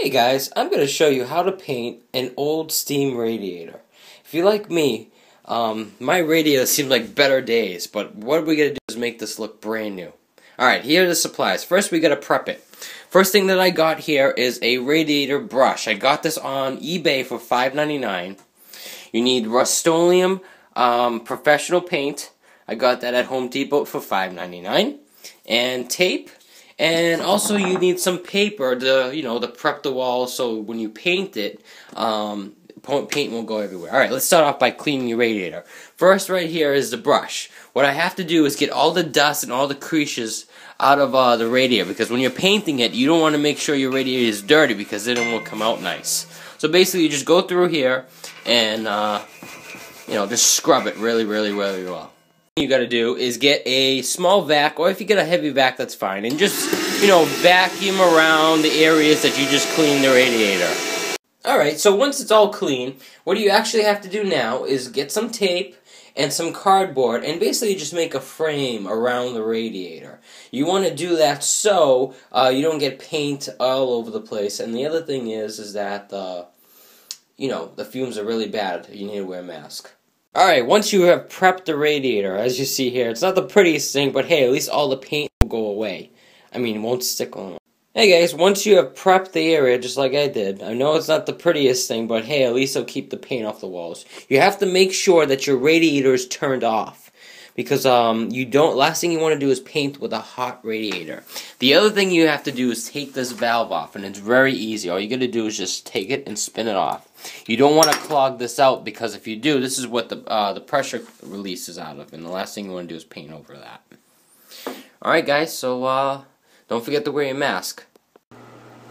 Hey guys, I'm going to show you how to paint an old steam radiator. If you like me, um, my radiator seems like better days, but what we're going to do is make this look brand new. Alright, here are the supplies. First we got to prep it. First thing that I got here is a radiator brush. I got this on eBay for $5.99. You need Rust-Oleum um, professional paint. I got that at Home Depot for $5.99. And tape and also you need some paper to, you know, to prep the wall so when you paint it, um, paint won't go everywhere. Alright, let's start off by cleaning your radiator. First right here is the brush. What I have to do is get all the dust and all the creases out of uh, the radiator because when you're painting it, you don't want to make sure your radiator is dirty because then it won't come out nice. So basically you just go through here and, uh, you know, just scrub it really, really, really well you got to do is get a small vac, or if you get a heavy vac, that's fine, and just, you know, vacuum around the areas that you just cleaned the radiator. Alright, so once it's all clean, what do you actually have to do now is get some tape and some cardboard and basically just make a frame around the radiator. You want to do that so uh, you don't get paint all over the place. And the other thing is, is that, uh, you know, the fumes are really bad. You need to wear a mask. Alright, once you have prepped the radiator, as you see here, it's not the prettiest thing, but hey, at least all the paint will go away. I mean, it won't stick on. Hey guys, once you have prepped the area, just like I did, I know it's not the prettiest thing, but hey, at least it'll keep the paint off the walls. You have to make sure that your radiator is turned off because um, you don't. Last thing you want to do is paint with a hot radiator. The other thing you have to do is take this valve off, and it's very easy. All you got to do is just take it and spin it off. You don't want to clog this out because if you do, this is what the uh, the pressure releases out of, and the last thing you want to do is paint over that. All right, guys. So uh, don't forget to wear your mask.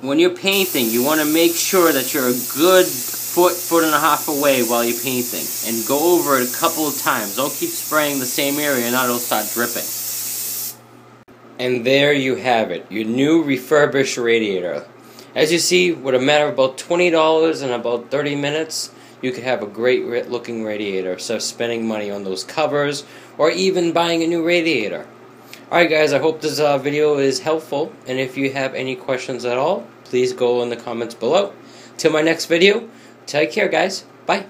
When you're painting, you want to make sure that you're a good foot, foot and a half away while you're painting. And go over it a couple of times. Don't keep spraying the same area and it'll start dripping. And there you have it, your new refurbished radiator. As you see, with a matter of about $20 and about 30 minutes, you could have a great looking radiator. So spending money on those covers or even buying a new radiator. Alright guys, I hope this uh, video is helpful. And if you have any questions at all, please go in the comments below. Till my next video, Take care, guys. Bye.